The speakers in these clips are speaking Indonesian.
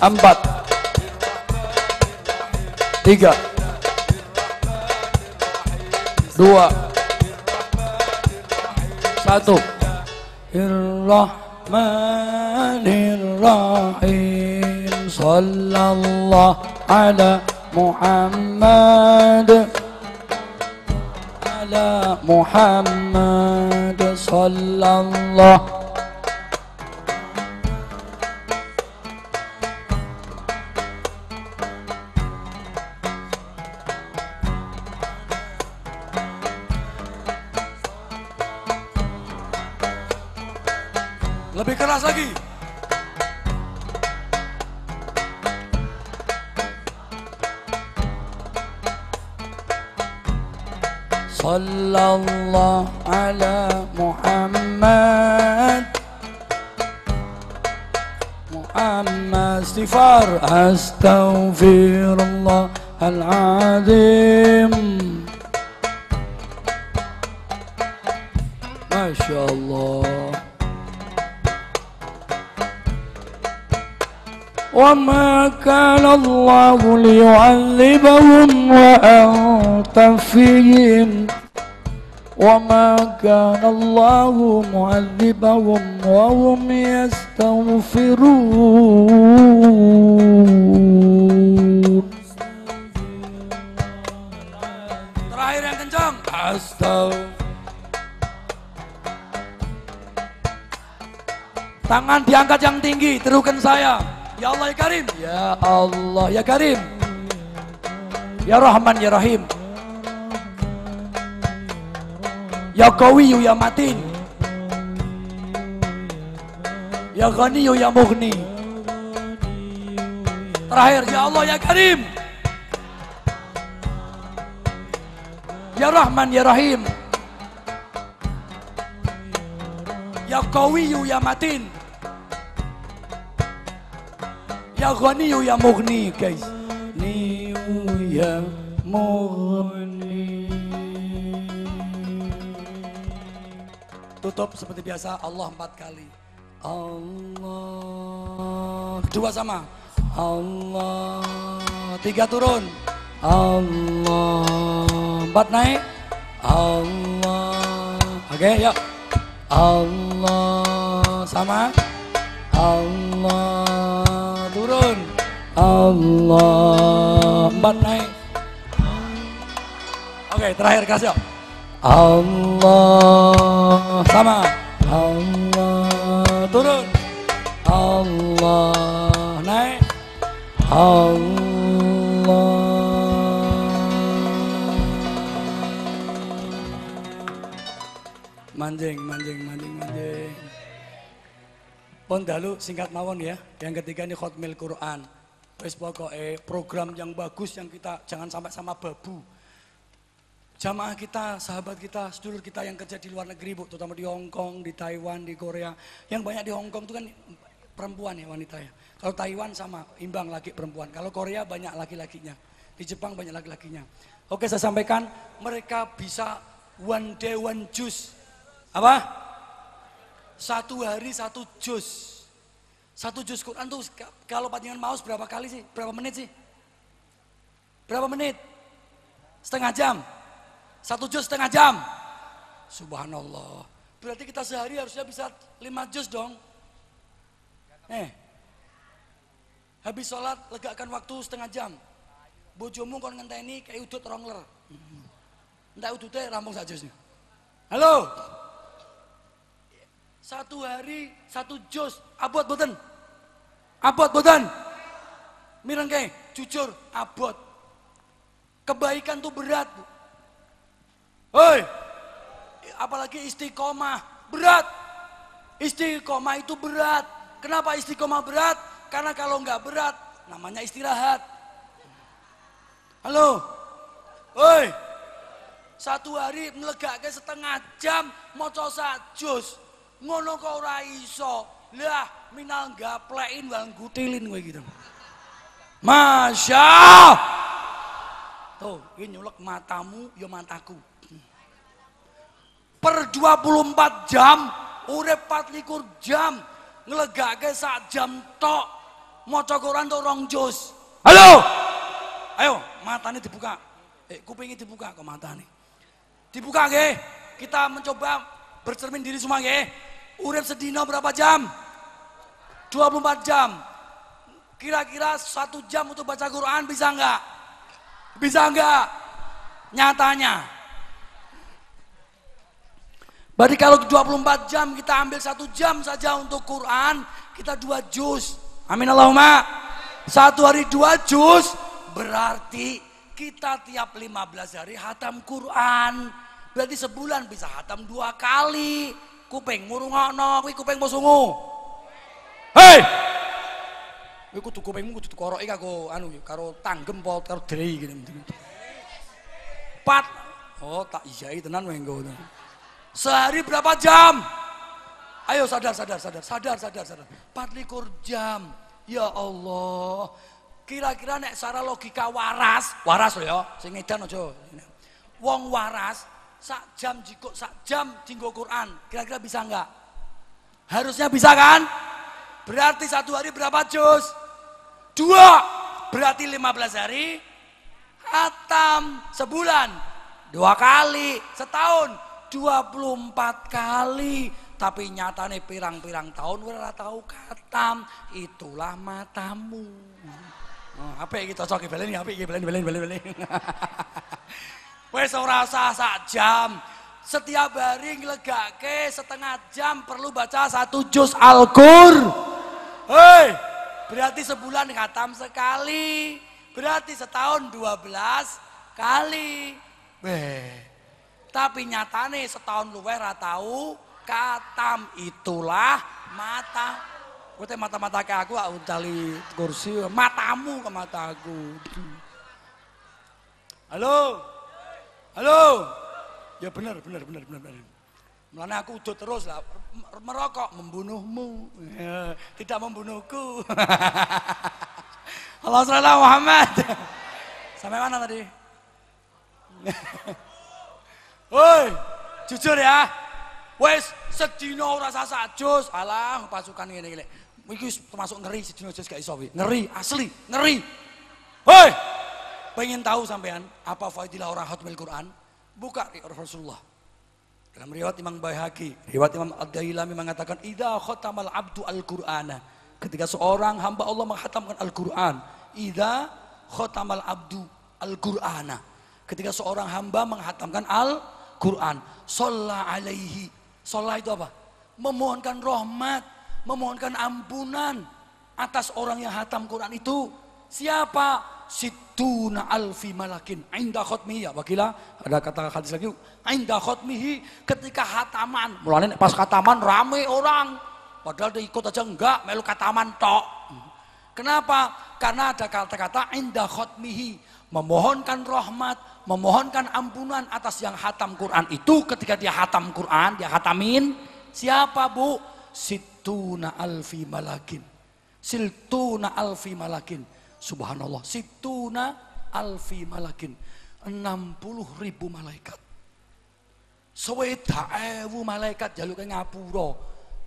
empat, tiga, dua, satu. Bismillahirrahmanirrahim. Sallallahu ala Muhammad. Ala Muhammad sallallahu Lebih keras lagi. Sallallahu ala Muhammad. Muhammad istighfar Astaghfirullah al-azim. Masya Allah وما كان الله ليعذبهم وأنت فيهم وما كان الله معذبهم وهم يستغفرون Terakhir yang kencang. Astagfirullah. Tangan diangkat yang tinggi, terukan saya. Ya Allah ya Karim. Ya Allah ya Karim. Ya Rahman ya Rahim. Ya Qawiyu ya Matin. Ya Ghaniyu ya Mughni. Terakhir ya Allah ya Karim. Ya Rahman ya Rahim. Ya Qawiyu ya Matin. Ya Ghaniyu ya Mughni guys. Niyu ya Mughni. Tutup seperti biasa Allah empat kali. Allah. Dua sama. Allah. Tiga turun. Allah. Empat naik. Allah. Oke, yuk. Allah. Sama. Allah. Allah. Empat naik. Oke, terakhir kasih yuk. Allah. Sama. Allah. Turun. Allah. Naik Allah. Manjing manjing manjing manjing. Pun dalu singkat mawon ya. Yang ketiga ini khotmil Quran wis pokoknya program yang bagus yang kita jangan sampai sama babu jamaah kita, sahabat kita, sedulur kita yang kerja di luar negeri, Bu, terutama di Hong Kong, di Taiwan, di Korea. Yang banyak di Hong Kong itu kan perempuan ya wanita ya. Kalau Taiwan sama, imbang laki perempuan. Kalau Korea banyak laki-lakinya. Di Jepang banyak laki-lakinya. Oke, saya sampaikan mereka bisa one day one juice. Apa? Satu hari satu jus. Satu jus Quran tuh kalau panjangan mouse berapa kali sih? Berapa menit sih? Berapa menit? Setengah jam. Satu jus setengah jam. Subhanallah. Berarti kita sehari harusnya bisa lima jus dong. Eh. Habis sholat legakan waktu setengah jam. Bojomu kon ngenteni kayak udut rongler. Entah udutnya rampung saja jusnya. Halo. Satu hari satu jus. Abot boten. Abot boten. Mireng kayak jujur abot. Kebaikan tuh berat. Hei, apalagi istiqomah berat. Istiqomah itu berat. Kenapa istiqomah berat? Karena kalau nggak berat, namanya istirahat. Halo, hei, satu hari melegaknya setengah jam, mau coba jus, ngono kau raiso, lah minal gaplein bang gutilin gue gitu. Masya Tuh, ini nyulek matamu, yo mataku per 24 jam urip 24 jam ngelegake sak jam tok maca Quran tuh rong. Halo. Ayo, matanya dibuka. Eh, kupingnya dibuka kok matanya. Dibuka nggih. Kita mencoba bercermin diri semua nggih. Urip sedina berapa jam? 24 jam. Kira-kira satu jam untuk baca Quran bisa nggak? Bisa nggak? Nyatanya. Berarti kalau 24 jam kita ambil satu jam saja untuk Quran, kita dua juz. Amin Allahumma. Satu hari dua juz, berarti kita tiap 15 hari hatam Quran. Berarti sebulan bisa hatam dua kali. Kuping ngurungono, kuwi kuping bosungu. Hei! Kuwi kudu kupingmu kudu koroki karo anu karo tanggem po karo drei gini. Pat. Oh, tak ijai tenan wenggo. Sehari berapa jam? Ayo sadar, sadar, sadar, sadar, sadar, sadar. 24 jam. Ya Allah. Kira-kira nek secara logika waras, waras loh ya, sing edan aja. Wong waras sak jam jiko sak jam jinggo Quran, kira-kira bisa enggak? Harusnya bisa kan? Berarti satu hari berapa juz? Dua. Berarti 15 hari. Hatam. Sebulan. Dua kali. Setahun. 24 kali. Tapi nyatane pirang-pirang tahun ora tahu katam. Itulah matamu. Oh, apa kita cocok belen apa iki? Belen belen belen belen wes ora usah sak jam setiap hari ngelegake setengah jam perlu baca satu juz Al-Qur hei berarti sebulan khatam sekali berarti setahun 12 kali Weh, tapi nyatane setahun luwe ra tahu katam itulah mata. Kowe mata-mata ke aku aku tali kursi, matamu ke mataku. Halo. Halo. Ya benar, benar, benar, benar, benar. Mulane aku udah terus lah merokok membunuhmu, ya, tidak membunuhku. Allah Rasulullah Muhammad. Sampai mana tadi? Woi, jujur ya. Wes sedina ora sasa jus. Alah, pasukan ngene iki. Iki termasuk ngeri sedina jus gak iso Ngeri, asli, ngeri. Woi. Pengen tahu sampean apa fadilah orang khatmil Quran? Buka Rasulullah. Dalam riwayat Imam Baihaqi, riwayat Imam Ad-Dailami mengatakan idza khatamal abdu al-Qur'ana. Ketika seorang hamba Allah menghatamkan Al-Qur'an, idza khatamal abdu al-Qur'ana. Ketika seorang hamba menghatamkan Al Quran. Sholla alaihi. Sholla itu apa? Memohonkan rahmat, memohonkan ampunan atas orang yang hatam Quran itu. Siapa? Situna alfi malakin. Indah khutmihi ya wakila. Ada kata hadis lagi. Indah khutmihi ketika hataman. Mulanya pas hataman rame orang. Padahal dia ikut aja enggak, melu kataman tok. Kenapa? Karena ada kata-kata indah khutmihi. Memohonkan rahmat, memohonkan ampunan atas yang hatam Quran itu ketika dia hatam Quran, dia hatamin siapa bu? Situna alfi malakin. Siltuna alfi malakin. Subhanallah. Situna alfi malakin. 60 ribu malaikat. Seweda ewu malaikat jaluk ngapura.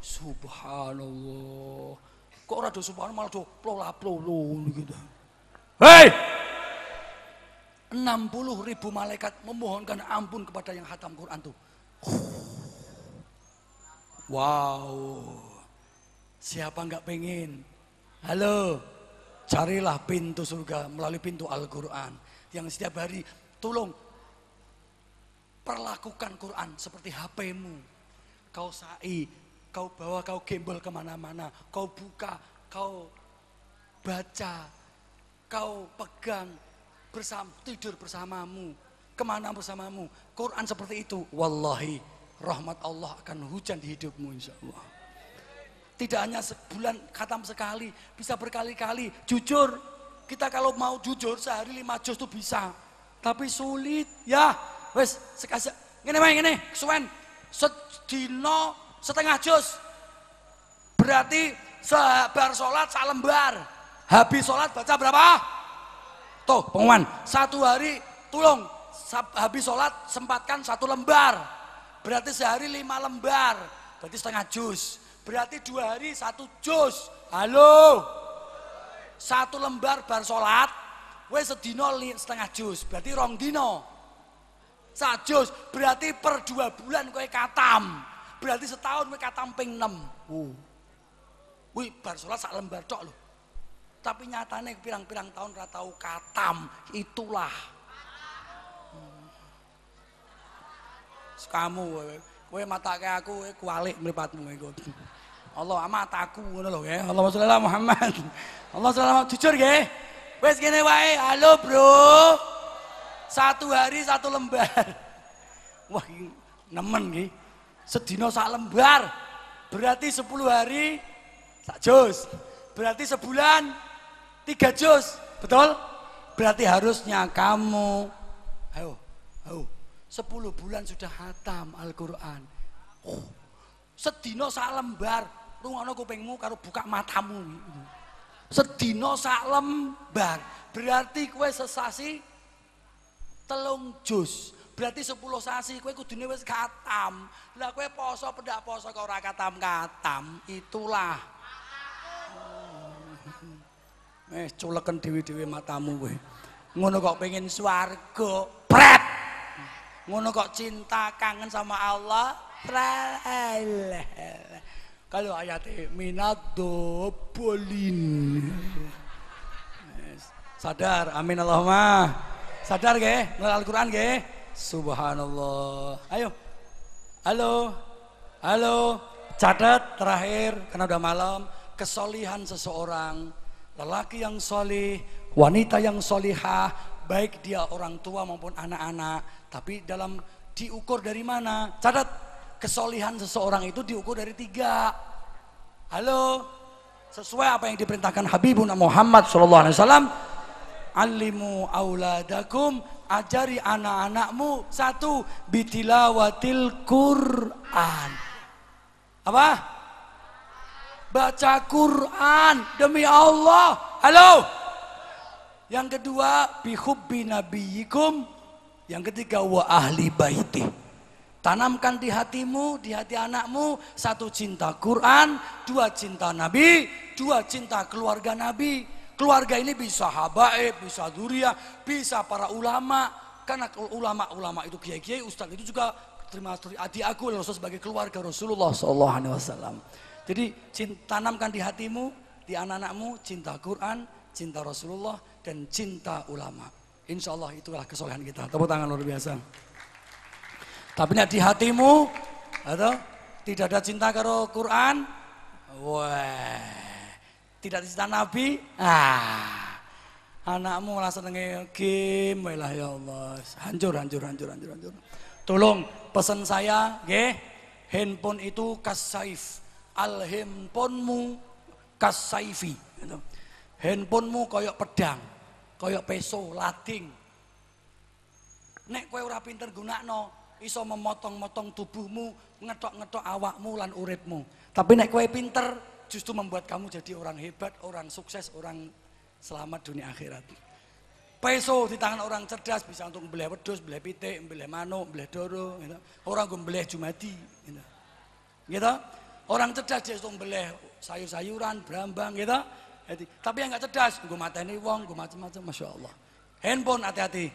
Subhanallah. Kok ora do subhanallah malah do plola-plolo gitu. Hei! 60 ribu malaikat memohonkan ampun kepada yang hatam Quran tuh. Wow. Siapa nggak pengen? Halo. Carilah pintu surga melalui pintu Al-Quran. Yang setiap hari tolong perlakukan Quran seperti HPmu. Kau sai, kau bawa, kau gembel ke mana-mana. Kau buka, kau baca, kau pegang, bersama, tidur bersamamu, ke mana bersamamu. Quran seperti itu. Wallahi, rahmat Allah akan hujan di hidupmu insya Allah. Tidak hanya sebulan khatam sekali, bisa berkali-kali. Jujur, kita kalau mau jujur sehari lima juz itu bisa. Tapi sulit, ya. Wes, sekasih. Ini main ini, suwen. Sedino setengah juz. Berarti sebar sholat salembar. Habis sholat baca berapa? Tuh pengumuman, satu hari tolong habis sholat sempatkan satu lembar. Berarti sehari lima lembar, berarti setengah jus. Berarti dua hari satu jus. Halo, Satu lembar bar salat, wes sedino setengah jus, berarti rong dino. Sak jus, berarti per dua bulan kowe katam. Berarti setahun kowe katam ping 6. Uh. Wih, bar salat sak lembar tok loh. Tapi nyatanya pirang-pirang tahun ra tau katam. Itulah. Hmm. Kamu kowe mata kayak aku kowe kualik mripatmu kowe. Allah mataku ngono lho ya. Allah sholli Muhammad. Allah sholli jujur nggih. Wes gini wae. Halo, Bro. Satu hari satu lembar. Wah, nemen nggih. Sedina sak lembar. Berarti 10 hari sak jus. Berarti sebulan tiga jus. Betul? Berarti harusnya kamu ayo, ayo. 10 bulan sudah hatam Al-Qur'an. Oh, sedina sak lembar rungokno kupingmu karo buka matamu. Sedina sak lembar. Berarti kue sesasi telung jus. Berarti 10 sasi kue kudune wis katam. Lah kue poso pedak poso kau ora katam-katam. Itulah. Eh culeken dewi-dewi matamu kowe. Ngono kok pengen swarga, pret. Ngono kok cinta kangen sama Allah, pret. Kalau ayatnya minat dobolin. Sadar, amin Allahumma. Sadar ge, nol Al-Quran ge. Subhanallah. Ayo. Halo. Halo. Catat terakhir, karena udah malam. Kesolihan seseorang. Lelaki yang solih, wanita yang solihah. Baik dia orang tua maupun anak-anak. Tapi dalam diukur dari mana? Catat kesolihan seseorang itu diukur dari tiga. Halo, sesuai apa yang diperintahkan Habibuna Muhammad Sallallahu Alaihi Wasallam. Alimu auladakum, ajari anak-anakmu satu bitilawatil Quran. Apa? Baca Quran demi Allah. Halo. Yang kedua bihubbi nabiyikum. Yang ketiga wa ahli baiti. Tanamkan di hatimu, di hati anakmu, satu cinta Quran, dua cinta Nabi, dua cinta keluarga Nabi. Keluarga ini bisa habaib, bisa duria, bisa para ulama. Karena ulama-ulama itu kiai-kiai, ustaz itu juga terima adik aku Rasul sebagai keluarga Rasulullah SAW. Jadi tanamkan di hatimu, di anak-anakmu, cinta Quran, cinta Rasulullah, dan cinta ulama. Insya Allah itulah kesolehan kita. Tepuk tangan luar biasa. Tapi nek di hatimu atau tidak ada cinta karo Quran, wah, tidak cinta Nabi, ah, anakmu malah senenge game, lah ya Allah, hancur, hancur, hancur, hancur, hancur. Tolong pesan saya, ge, handphone itu kasaif, al handphonemu kasaifi, gitu. handphonemu koyok pedang, koyok peso, lading. Nek kowe ora pinter gunakno, iso memotong-motong tubuhmu, ngetok-ngetok awakmu lan uripmu. Tapi nek kowe pinter justru membuat kamu jadi orang hebat, orang sukses, orang selamat dunia akhirat. Peso di tangan orang cerdas bisa untuk membeli wedus, membeli pitik, membeli manuk, membeli doro, gitu. Orang gue membeli jumadi, gitu. gitu. Orang cerdas dia untuk membeli sayur-sayuran, berambang, gitu. Tapi yang nggak cerdas, gue mateni wong, gue macam-macam, masya Allah. Handphone hati-hati,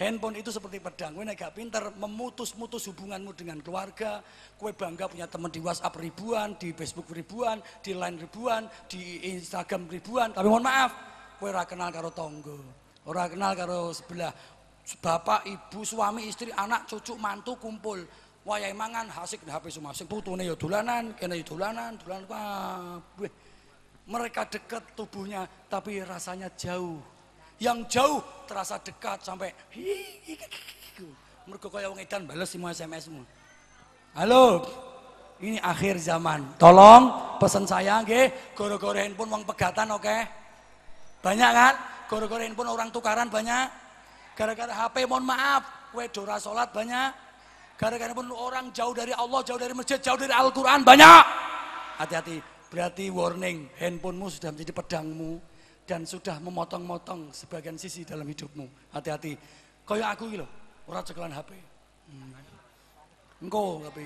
Handphone itu seperti pedang. Nek gak pinter memutus-mutus hubunganmu dengan keluarga, kowe bangga punya teman di WhatsApp ribuan, di Facebook ribuan, di Line ribuan, di Instagram ribuan, tapi mohon maaf, kowe ora kenal karo tonggo. Ora kenal karo sebelah. Bapak, ibu, suami, istri, anak, cucu, mantu kumpul. Wayahe mangan hasik HP semua. Sing putune ya dolanan, kene ya dolanan, dolanan kabeh. Mereka dekat tubuhnya tapi rasanya jauh yang jauh terasa dekat sampai mereka kaya wong edan bales semua SMS-mu. Halo. Ini akhir zaman. Tolong pesan saya nggih, gara-gara handphone wong pegatan oke. Banyak kan? Gara-gara handphone orang tukaran banyak. Gara-gara HP mohon maaf, kowe dora salat banyak. Gara-gara pun orang jauh dari Allah, jauh dari masjid, jauh dari Al-Qur'an banyak. Hati-hati, berarti warning, handphonemu sudah menjadi pedangmu dan sudah memotong-motong sebagian sisi dalam hidupmu. Hati-hati. Kaya aku gitu, orang cekelan HP. Hmm. Engkau HP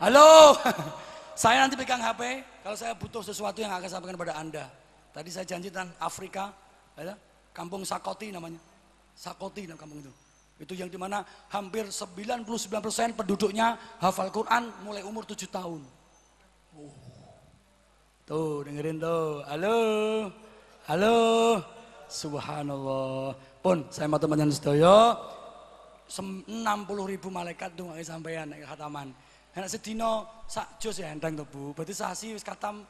Halo, saya nanti pegang HP. Kalau saya butuh sesuatu yang akan sampaikan pada Anda. Tadi saya janji tentang Afrika, ya, kampung Sakoti namanya. Sakoti nama kampung itu. Itu yang di mana hampir 99% penduduknya hafal Quran mulai umur 7 tahun. Tuh dengerin tuh. Halo. Halo. Subhanallah. Pun saya mau teman-teman sedaya 60 ribu malaikat tuh nggak sampean nek khataman. Enak sedino sak jos ya enteng tuh Bu. Berarti sasi wis katam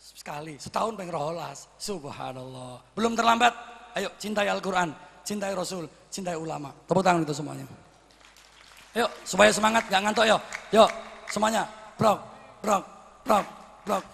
sekali, setahun pengen rolas. Subhanallah. Belum terlambat. Ayo cintai Al-Qur'an, cintai Rasul, cintai ulama. Tepuk tangan itu semuanya. Yuk, supaya semangat, gak ngantuk yuk. Yuk, semuanya. Brok, brok, brok, brok.